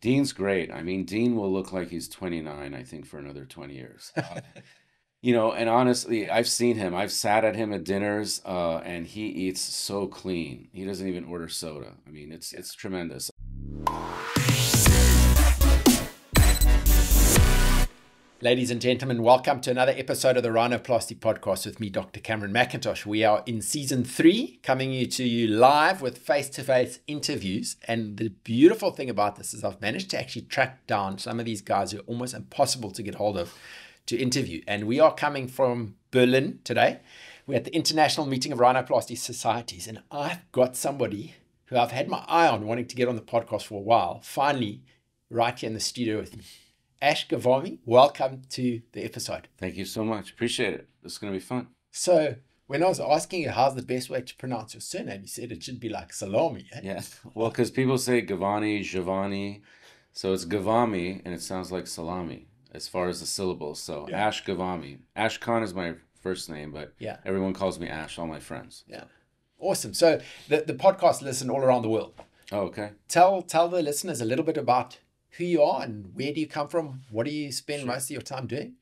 Dean's great. I mean, Dean will look like he's 29, I think, for another 20 years. Uh, you know, and honestly, I've seen him. I've sat at him at dinners, uh, and he eats so clean. He doesn't even order soda. I mean, it's it's tremendous. Ladies and gentlemen, welcome to another episode of the Rhinoplasty Podcast with me, Dr. Cameron McIntosh. We are in season three, coming to you live with face to face interviews. And the beautiful thing about this is I've managed to actually track down some of these guys who are almost impossible to get hold of to interview. And we are coming from Berlin today. We're at the International Meeting of Rhinoplasty Societies. And I've got somebody who I've had my eye on wanting to get on the podcast for a while, finally, right here in the studio with me. Ash Ghavami, welcome to the episode. Thank you so much. Appreciate it. This is going to be fun. So, when I was asking you how's the best way to pronounce your surname, you said it should be like salami. Eh? Yeah. Well, because people say Gavani, Giovanni. So it's Ghavami and it sounds like salami as far as the syllables. So yeah. Ash Ghavami. Ash Khan is my first name, but yeah. everyone calls me Ash, all my friends. Yeah. Awesome. So the, the podcast listen all around the world. Oh, okay. Tell tell the listeners a little bit about who you are and where do you come from? What do you spend sure. most of your time doing?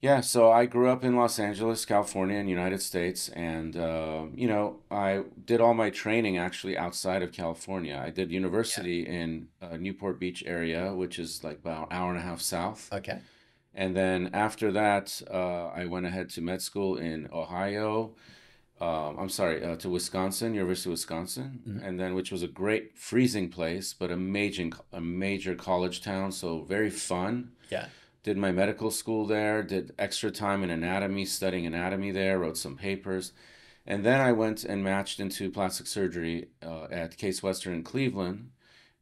Yeah, so I grew up in Los Angeles, California, in the United States, and uh, you know I did all my training actually outside of California. I did university yeah. in uh, Newport Beach area, which is like about an hour and a half south. Okay. And then after that, uh, I went ahead to med school in Ohio, um, I'm sorry, uh, to Wisconsin, University of Wisconsin, mm-hmm. and then which was a great freezing place, but a major a major college town, so very fun. Yeah. Did my medical school there. Did extra time in anatomy, studying anatomy there. Wrote some papers, and then I went and matched into plastic surgery uh, at Case Western in Cleveland,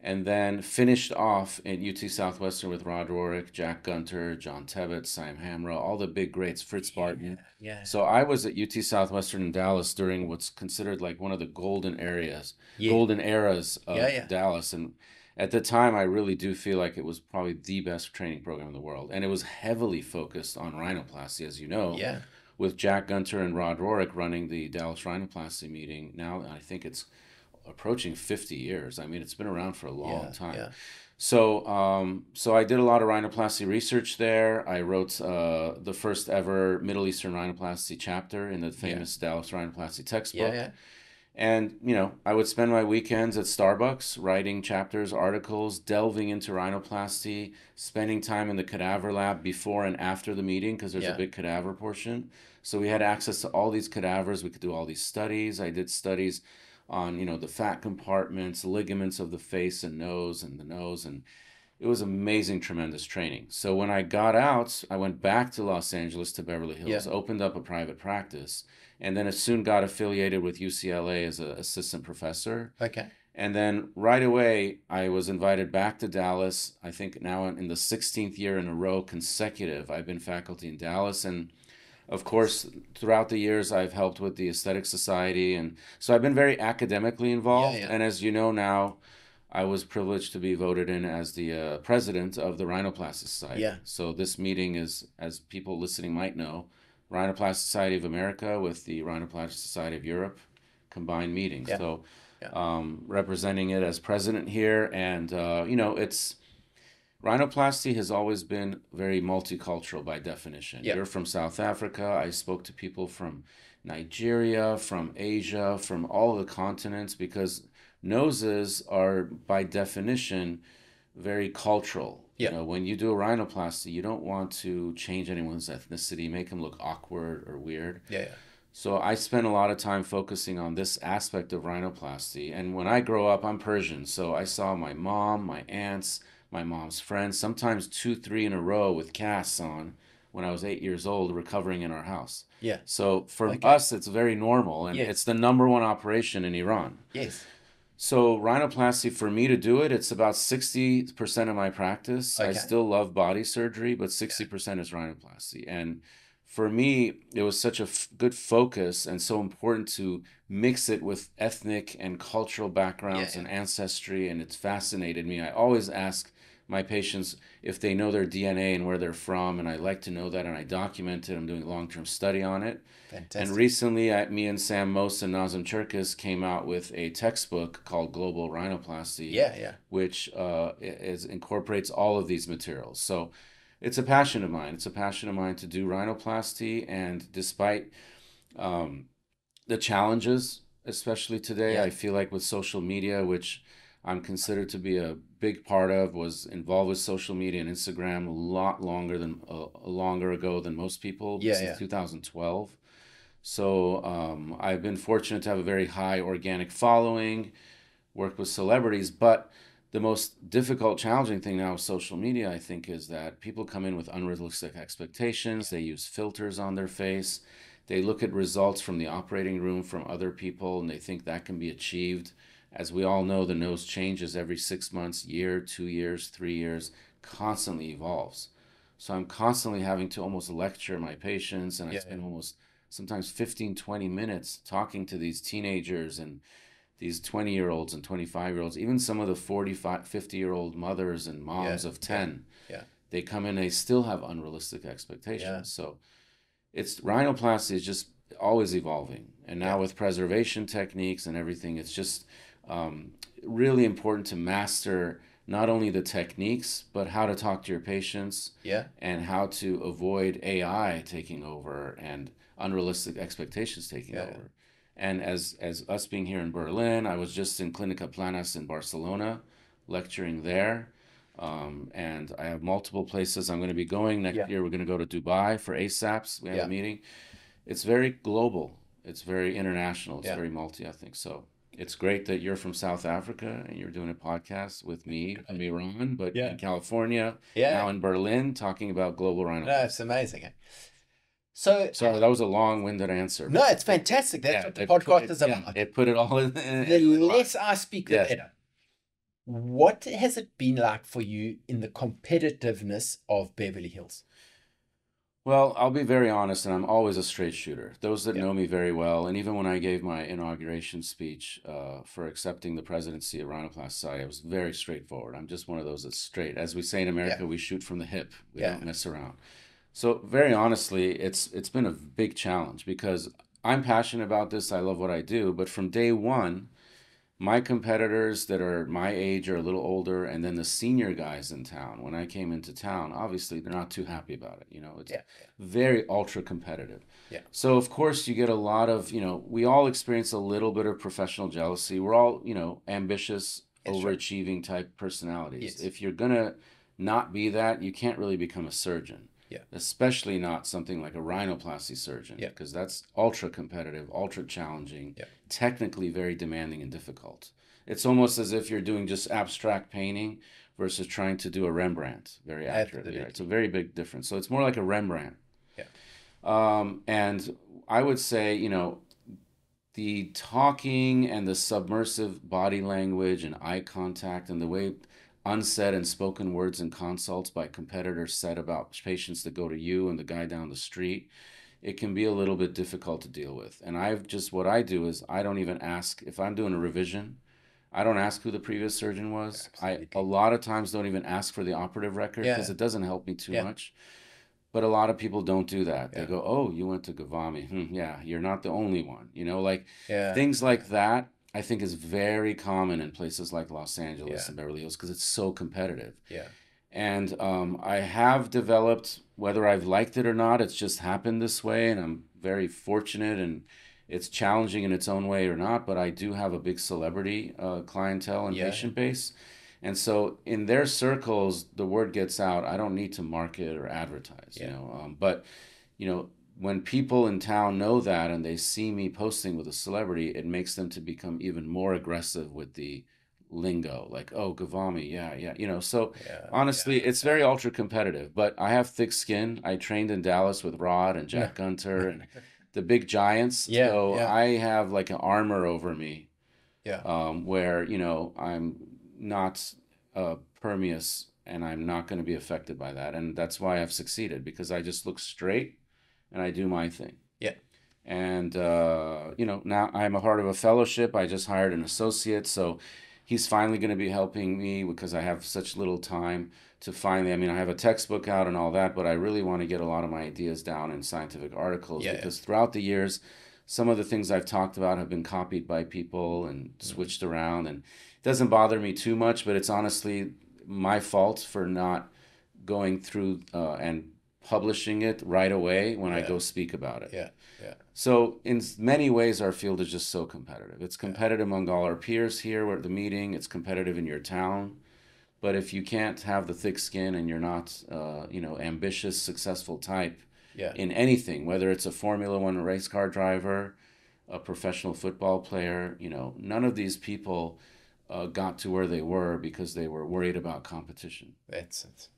and then finished off at UT Southwestern with Rod Rohrich, Jack Gunter, John Tebbetts, Sam Hamra, all the big greats, Fritz Barton. Yeah, yeah. So I was at UT Southwestern in Dallas during what's considered like one of the golden areas, yeah. golden eras of yeah, Dallas. And at the time, I really do feel like it was probably the best training program in the world. And it was heavily focused on rhinoplasty, as you know. Yeah. With Jack Gunter and Rod Rohrich running the Dallas Rhinoplasty meeting. Now I think it's approaching 50 years. I mean, it's been around for a long yeah, time. Yeah. So, um, so I did a lot of rhinoplasty research there. I wrote uh, the first ever Middle Eastern rhinoplasty chapter in the famous yeah. Dallas rhinoplasty textbook. Yeah, yeah. And you know, I would spend my weekends at Starbucks writing chapters, articles, delving into rhinoplasty, spending time in the cadaver lab before and after the meeting because there's a big cadaver portion. So we had access to all these cadavers. We could do all these studies. I did studies on you know the fat compartments, ligaments of the face and nose and the nose, and it was amazing, tremendous training. So when I got out, I went back to Los Angeles to Beverly Hills, yeah. opened up a private practice, and then I soon got affiliated with UCLA as an assistant professor. Okay. And then right away, I was invited back to Dallas. I think now in the 16th year in a row consecutive, I've been faculty in Dallas. And of course, throughout the years, I've helped with the Aesthetic Society, and so I've been very academically involved. Yeah, yeah. And as you know now, I was privileged to be voted in as the uh, president of the Rhinoplasty Society. Yeah. So this meeting is, as people listening might know, Rhinoplasty Society of America with the Rhinoplasty Society of Europe combined meetings. Yeah. So, um, representing it as president here, and uh, you know, it's Rhinoplasty has always been very multicultural by definition. Yep. You're from South Africa. I spoke to people from Nigeria, from Asia, from all the continents because noses are by definition very cultural. Yep. You know, when you do a rhinoplasty, you don't want to change anyone's ethnicity, make them look awkward or weird. Yeah, yeah. So I spent a lot of time focusing on this aspect of rhinoplasty. And when I grow up, I'm Persian. So I saw my mom, my aunts, my mom's friends, sometimes two, three in a row with casts on when I was eight years old, recovering in our house. Yeah. So for like us, it's very normal, and it's the number one operation in Iran. Yes. So rhinoplasty for me to do it, it's about sixty percent of my practice. Okay. I still love body surgery, but sixty percent is rhinoplasty, and for me, it was such a f- good focus and so important to mix it with ethnic and cultural backgrounds yeah, yeah. and ancestry, and it's fascinated me. I always ask my patients if they know their DNA and where they're from, and I like to know that, and I document it. I'm doing a long term study on it. Fantastic. And recently, at me and Sam Most and Nazim Cerkes came out with a textbook called Global Rhinoplasty. Yeah, yeah. Which uh, is incorporates all of these materials. So it's a passion of mine. It's a passion of mine to do rhinoplasty, and despite um, the challenges, especially today, yeah. I feel like with social media, which I'm considered to be a big part of, was involved with social media and Instagram a lot longer than uh, longer ago than most people. Yeah, since yeah. 2012. So um, I've been fortunate to have a very high organic following, work with celebrities, but the most difficult, challenging thing now with social media, I think, is that people come in with unrealistic expectations. They use filters on their face. They look at results from the operating room from other people and they think that can be achieved. As we all know, the nose changes every six months, year, two years, three years, constantly evolves. So I'm constantly having to almost lecture my patients, and yeah, I spend almost sometimes 15, 20 minutes talking to these teenagers and these 20 year olds and 25 year olds, even some of the 45, 50 year old mothers and moms yeah, of 10, yeah, they come in, they still have unrealistic expectations. Yeah. So it's rhinoplasty is just always evolving. And now with preservation techniques and everything, it's just um, really important to master not only the techniques, but how to talk to your patients. Yeah. And how to avoid AI taking over and unrealistic expectations taking over. And as as us being here in Berlin, I was just in Clinica Planas in Barcelona, lecturing there. Um, and I have multiple places I'm going to be going next yeah. year. We're going to go to Dubai for ASAPS. We have yeah. a meeting. It's very global. It's very international. It's yeah. very multi-ethnic. So it's great that you're from South Africa and you're doing a podcast with me from Iran, but in California, now in Berlin, talking about global rhino. No, it's amazing. So sorry, that was a long-winded answer. No, it's fantastic. That's yeah, what the podcast it, is about. Yeah, it put it all in. in the less I speak, the yes. better. What has it been like for you in the competitiveness of Beverly Hills? Well, I'll be very honest, and I'm always a straight shooter. Those that know me very well, and even when I gave my inauguration speech uh, for accepting the presidency at Rhinoplasty Society, I was very straightforward. I'm just one of those that's straight. As we say in America, we shoot from the hip. We don't mess around. So very honestly, it's it's been a big challenge because I'm passionate about this. I love what I do, but from day one, my competitors that are my age or a little older, and then the senior guys in town. When I came into town, obviously they're not too happy about it. You know, it's yeah. very ultra competitive. Yeah. So of course you get a lot of you know we all experience a little bit of professional jealousy. We're all you know ambitious, That's overachieving right. type personalities. Yes. If you're gonna not be that, you can't really become a surgeon. Yeah. Especially not something like a rhinoplasty surgeon. Yeah. Because that's ultra competitive, ultra challenging, yeah. technically very demanding and difficult. It's almost as if you're doing just abstract painting versus trying to do a Rembrandt very accurately. Right? It's a very big difference. So it's more like a Rembrandt. Yeah. Um, and I would say, you know, the talking and the submersive body language and eye contact and the way unsaid and spoken words and consults by competitors said about patients that go to you and the guy down the street it can be a little bit difficult to deal with and i've just what i do is i don't even ask if i'm doing a revision i don't ask who the previous surgeon was Absolutely. i a lot of times don't even ask for the operative record because yeah. it doesn't help me too yeah. much but a lot of people don't do that yeah. they go oh you went to ghavami hmm, yeah you're not the only one you know like things like that I think is very common in places like Los Angeles yeah. and Beverly Hills because it's so competitive. Yeah. And um, I have developed, whether I've liked it or not, it's just happened this way, and I'm very fortunate, and it's challenging in its own way or not. But I do have a big celebrity uh, clientele and yeah. patient base, and so in their circles, the word gets out. I don't need to market or advertise, yeah. you know. Um, but you know, when people in town know that and they see me posting with a celebrity, it makes them to become even more aggressive with the lingo like oh ghavami yeah yeah you know so yeah, honestly yeah. it's very ultra competitive but i have thick skin i trained in dallas with rod and jack gunter and the big giants yeah so yeah. i have like an armor over me yeah um where you know i'm not uh permeous and i'm not going to be affected by that and that's why i've succeeded because i just look straight and I do my thing. Yeah. And uh, you know, now I'm a part of a fellowship. I just hired an associate, so he's finally going to be helping me because I have such little time to finally. I mean, I have a textbook out and all that, but I really want to get a lot of my ideas down in scientific articles Yeah, yeah. because throughout the years, some of the things I've talked about have been copied by people and switched around, and it doesn't bother me too much. But it's honestly my fault for not going through uh, and publishing it right away when I go speak about it. Yeah. Yeah. So in many ways, our field is just so competitive. It's competitive among all our peers here. We're at the meeting. It's competitive in your town. But if you can't have the thick skin and you're not, uh, you know, ambitious, successful type Yeah. in anything, whether it's a Formula One race car driver, a professional football player, you know, none of these people uh, got to where they were because they were worried about competition. That's it.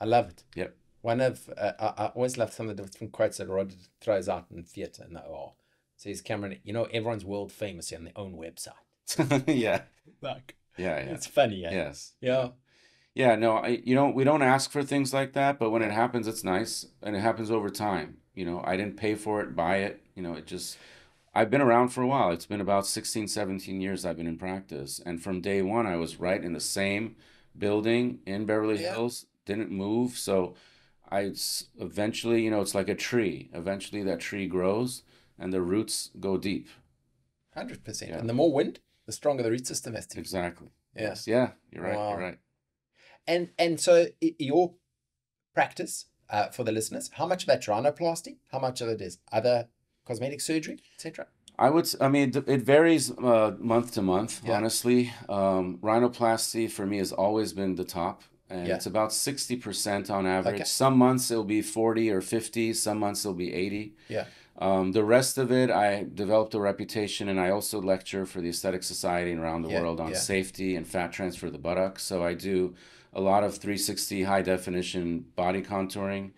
I love it. Yep. One of uh, I, I always love some of the different quotes that Rod throws out in theatre in the OR. Says Cameron, you know, everyone's world famous on their own website. yeah. Like Yeah. Yeah. it's funny, yeah. Yes. Yeah. Yeah, no, I you know, we don't ask for things like that, but when it happens, it's nice and it happens over time. You know, I didn't pay for it, buy it, you know, it just I've been around for a while. It's been about 16, 17 years I've been in practice. And from day one, I was right in the same building in Beverly Yeah. Hills, didn't move. So I s- eventually, you know, it's like a tree. Eventually that tree grows and the roots go deep. Hundred percent. Yeah. And the more wind, the stronger the root system has to be. Exactly. Yes. Yeah, you're right. Wow. You're right. And and so your practice uh, for the listeners, how much of that rhinoplasty? How much of it is other cosmetic surgery, etc.? I would, I mean, it it varies uh, month to month, Yeah. honestly. Um, rhinoplasty for me has always been the top, and Yeah. it's about 60% on average. Okay. Some months it'll be 40 or 50, some months it'll be 80. Yeah. Um, the rest of it, I developed a reputation, and I also lecture for the Aesthetic Society around the Yeah, world on yeah. safety and fat transfer of the buttocks. So I do a lot of 360 high definition body contouring.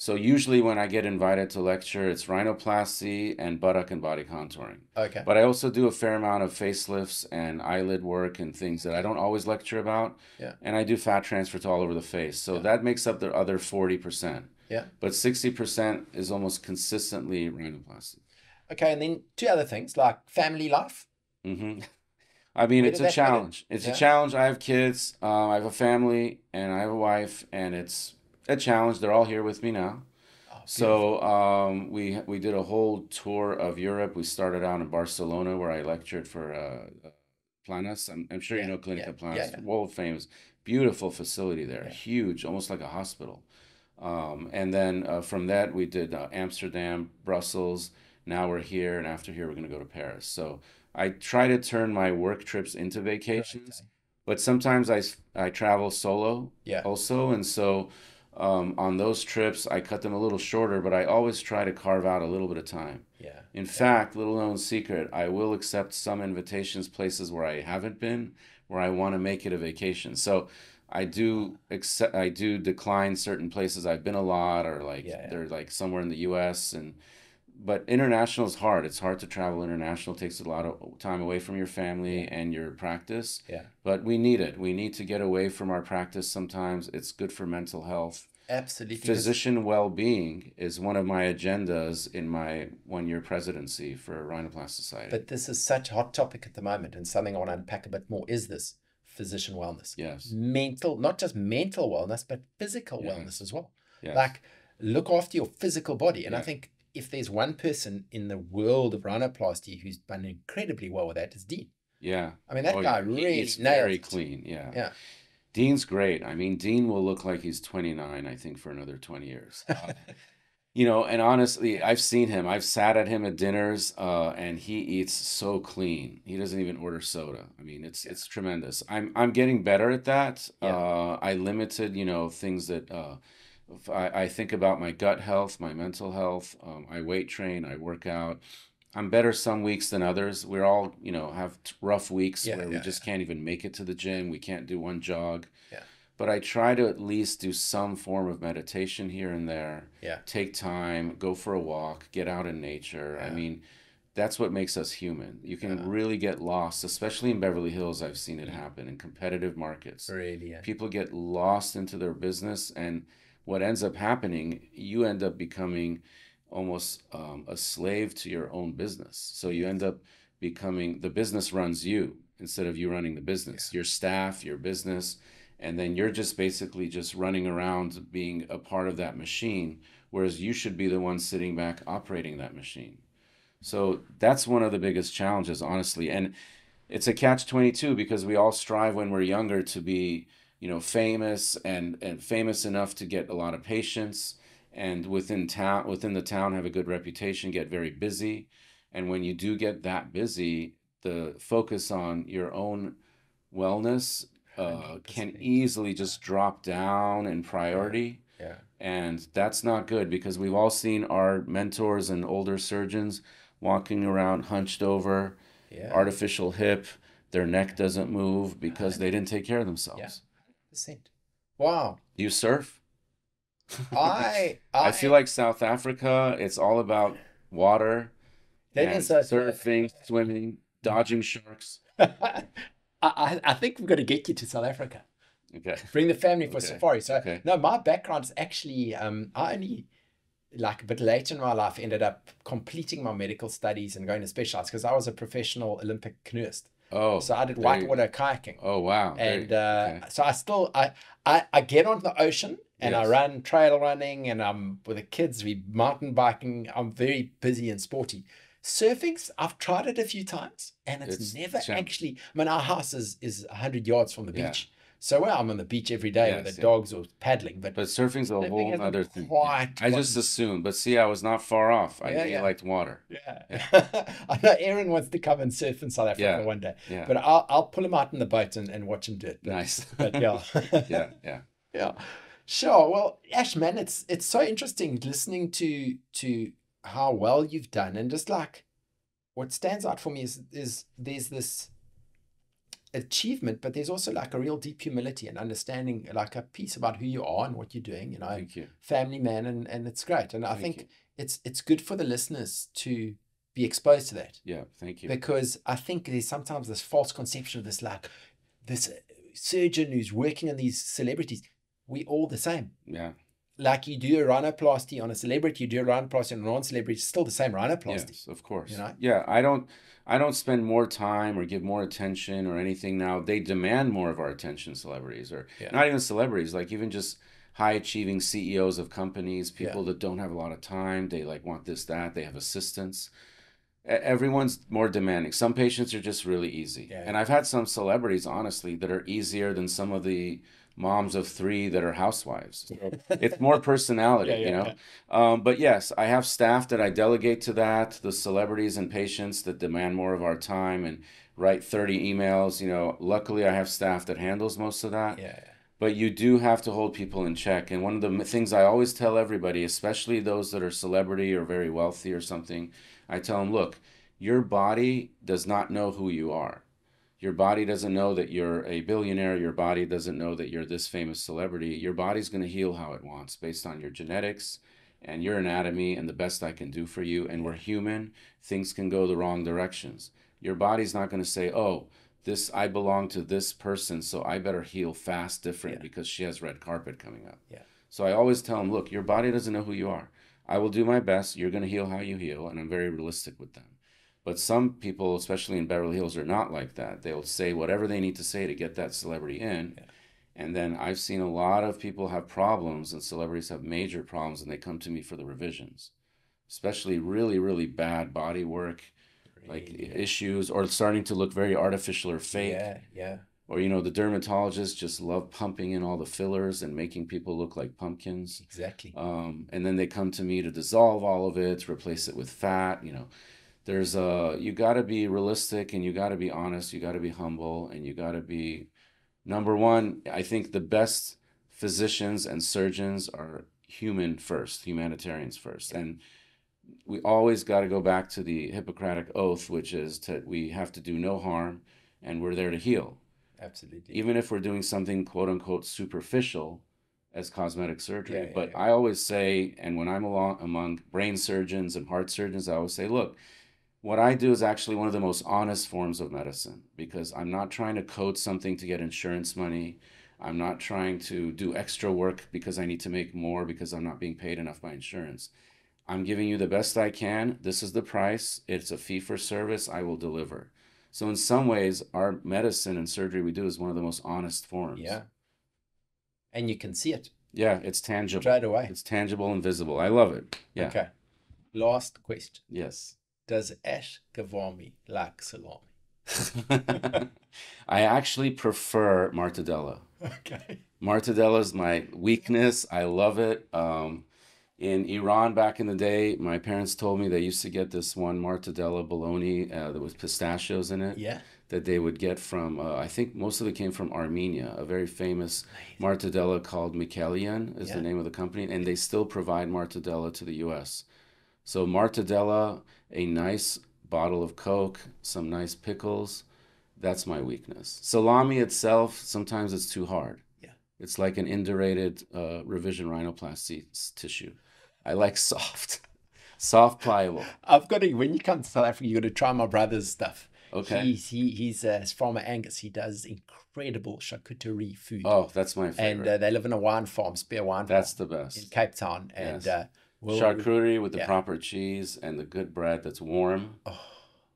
So usually when I get invited to lecture, it's rhinoplasty and buttock and body contouring. Okay. But I also do a fair amount of facelifts and eyelid work and things that I don't always lecture about. Yeah. And I do fat transfer to all over the face. So Yeah. that makes up the other 40%. Yeah. But 60% is almost consistently rhinoplasty. Okay, and then two other things like family life. hmm I mean, Where it's a challenge. It's Yeah. a challenge. I have kids. Uh, I have a family, and I have a wife, and it's a challenge. They're all here with me now. Oh, So um, we we did a whole tour of Europe. We started out in Barcelona, where I lectured for uh, Planas. I'm, I'm sure Yeah, you know Clinica yeah, Planas, yeah, world famous, beautiful facility there, huge, almost like a hospital. Um, and then uh, from that, we did uh, Amsterdam, Brussels. Now we're here, and after here, we're going to go to Paris. So I try to turn my work trips into vacations, but sometimes I I travel solo Yeah. also. And so um, on those trips, I cut them a little shorter, but I always try to carve out a little bit of time. Yeah. In fact, little known secret, I will accept some invitations places where I haven't been, where I want to make it a vacation. So I do accept, I do decline certain places I've been a lot, or like Yeah, yeah. they're like somewhere in the U.S. and but international is hard. It's hard to travel international. It takes a lot of time away from your family and your practice. Yeah. But we need it. We need to get away from our practice sometimes. It's good for mental health. Absolutely. Physician well-being is one of my agendas in my one-year presidency for Rhinoplast Society. But this is such a hot topic at the moment, and something I want to unpack a bit more is this physician wellness. yes. Mental, not just mental wellness, but physical Yes. wellness as well. Yes. Like, look after your physical body. And I think if there's one person in the world of rhinoplasty who's done incredibly well with that, it's Dean. yeah. I mean, that Oh, guy. Really nailed very clean. Yeah. Yeah. Dean's great. I mean, Dean will look like he's 29, I think, for another 20 years. Uh, you know, and honestly, I've seen him. I've sat at him at dinners, uh, and he eats so clean. He doesn't even order soda. I mean, it's it's tremendous. I'm I'm getting better at that. Yeah. Uh, I limited, you know, things that uh, I, I think about my gut health, my mental health. Um, I weight train. I work out. I'm better some weeks than others. We're all, you know, have t- rough weeks Yeah, where we yeah, just can't even make it to the gym. We can't do one jog. Yeah. But I try to at least do some form of meditation here and there. Yeah. Take time, go for a walk, get out in nature. I mean, that's what makes us human. You can Yeah. really get lost, especially in Beverly Hills. I've seen it happen in competitive markets. Really. Yeah. People get lost into their business, and what ends up happening, you end up becoming almost um, a slave to your own business. So you end up becoming the business runs you instead of you running the business, yeah. your staff, your business, and then you're just basically just running around being a part of that machine, whereas you should be the one sitting back operating that machine. So that's one of the biggest challenges, honestly. And it's a catch 22 because we all strive when we're younger to be, you know, famous and, and famous enough to get a lot of patients and within town within the town have a good reputation, get very busy. And when you do get that busy, the focus on your own wellness uh, can easily just drop down in priority. Yeah. yeah. And that's not good because we've all seen our mentors and older surgeons walking around hunched over, yeah. artificial hip, their neck doesn't move because they didn't take care of themselves. Yeah. Wow. You surf? I, I, I feel like South Africa, it's all about water, and surfing, swimming, dodging sharks. I, I think we're going to get you to South Africa. Okay. Bring the family for okay. safari. So okay. no, my background is actually um, I only like a bit later in my life ended up completing my medical studies and going to specialize because I was a professional Olympic canoeist. Oh, so I did whitewater kayaking. Oh wow! And uh, okay. so I still I, I I get onto the ocean and yes. I run trail running and I'm with the kids. We mountain biking. I'm very busy and sporty. Surfing, I've tried it a few times and it's, it's never champ- actually. I mean, our house is is hundred yards from the beach. So well, I'm on the beach every day yes, with the yeah. dogs or paddling, but but surfing's a surfing whole other thing. I just assumed, but see, I was not far off. I yeah, yeah. liked water. Yeah, yeah. I know Aaron wants to come and surf in South Africa one day. Yeah. but I'll I'll pull him out in the boat and, and watch him do it. But, nice. But yeah, yeah, yeah, yeah. Sure. Well, Ash, man, it's it's so interesting listening to to how well you've done and just like what stands out for me is is there's this achievement, but there's also like a real deep humility and understanding, like a piece about who you are and what you're doing. You know, Thank you. family man, and and it's great. And I thank think you. it's it's good for the listeners to be exposed to that. Yeah, thank you. Because I think there's sometimes this false conception of this like this surgeon who's working on these celebrities. We all the same. Yeah like you do a rhinoplasty on a celebrity, you do a rhinoplasty on a non-celebrity, it's still the same rhinoplasty. Yes, of course. You know? Yeah, I don't I don't spend more time or give more attention or anything now. They demand more of our attention, celebrities or yeah. not even celebrities, like even just high achieving CEOs of companies, people yeah. that don't have a lot of time, they like want this, that, they have assistants. Everyone's more demanding. Some patients are just really easy. Yeah. And I've had some celebrities, honestly, that are easier than some of the moms of three that are housewives. it's more personality, yeah, yeah, you know. Yeah. Um, but yes, I have staff that I delegate to that. The celebrities and patients that demand more of our time and write thirty emails. You know, luckily I have staff that handles most of that. Yeah. But you do have to hold people in check. And one of the things I always tell everybody, especially those that are celebrity or very wealthy or something, I tell them, look, your body does not know who you are your body doesn't know that you're a billionaire. Your body doesn't know that you're this famous celebrity. Your body's going to heal how it wants based on your genetics and your anatomy and the best I can do for you. And we're human. Things can go the wrong directions. Your body's not going to say, oh, this I belong to this person, so I better heal fast different yeah. because she has red carpet coming up. Yeah. So I always tell them, look, your body doesn't know who you are. I will do my best. You're going to heal how you heal, and I'm very realistic with them. But some people, especially in Beverly Hills, are not like that. They'll say whatever they need to say to get that celebrity in. Yeah. And then I've seen a lot of people have problems, and celebrities have major problems, and they come to me for the revisions, especially really, really bad body work, like issues, or starting to look very artificial or fake. Yeah, yeah. Or, you know, the dermatologists just love pumping in all the fillers and making people look like pumpkins. Exactly. Um, and then they come to me to dissolve all of it, to replace it with fat, you know there's a you got to be realistic and you got to be honest you got to be humble and you got to be number one i think the best physicians and surgeons are human first humanitarians first. And we always got to go back to the hippocratic oath which is that we have to do no harm and we're there to heal. Absolutely. Even if we're doing something quote unquote superficial as cosmetic surgery. Yeah, yeah, but yeah. i always say and when i'm along among brain surgeons and heart surgeons i always say look what I do is actually one of the most honest forms of medicine because I'm not trying to code something to get insurance money. I'm not trying to do extra work because I need to make more because I'm not being paid enough by insurance. I'm giving you the best I can. This is the price. It's a fee for service. I will deliver. So in some ways, our medicine and surgery we do is one of the most honest forms. Yeah. And you can see it. Yeah, it's tangible. Right away. It's tangible and visible. I love it. Yeah. Okay. Last question. Yes. Does Ash Ghavami like salami? I actually prefer mortadella. Okay. Mortadella is my weakness. I love it. Um, in Iran back in the day, my parents told me they used to get this one mortadella bologna uh, that was pistachios in it. Yeah. That they would get from, uh, I think most of it came from Armenia, a very famous mortadella called Michelian is yeah. the name of the company, and they still provide mortadella to the U.S. So mortadella, a nice bottle of Coke, some nice pickles, that's my weakness. Salami itself, sometimes it's too hard. Yeah. It's like an indurated uh, revision rhinoplasty tissue. I like soft, soft, pliable. I've got to, when you come to South Africa, you've got to try my brother's stuff. Okay. He's, he, he's uh, from Angus. He does incredible charcuterie food. Oh, that's my favorite. And uh, they live in a wine farm, Spier Wine That's farm the best. In Cape Town. And yes. We'll, charcuterie with the yeah. proper cheese and the good bread that's warm. Oh.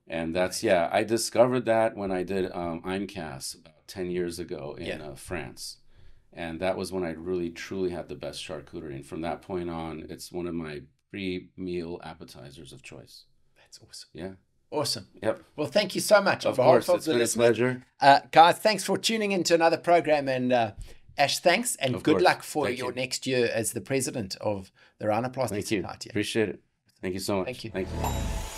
And that's, yeah, I discovered that when I did um, IMCAS about 10 years ago in yeah. uh, France and that was when I really truly had the best charcuterie. And from that point on, it's one of my pre-meal appetizers of choice. That's awesome. Yeah. Awesome. Yep. Well, thank you so much. Of course, it's been a pleasure. Uh, guys, thanks for tuning into another program. And uh, Ash, thanks. And of good course. luck for thank your you. next year as the president of the Rhinoplasty Thank you. Society. Appreciate it. Thank you so much. Thank you. Thank you.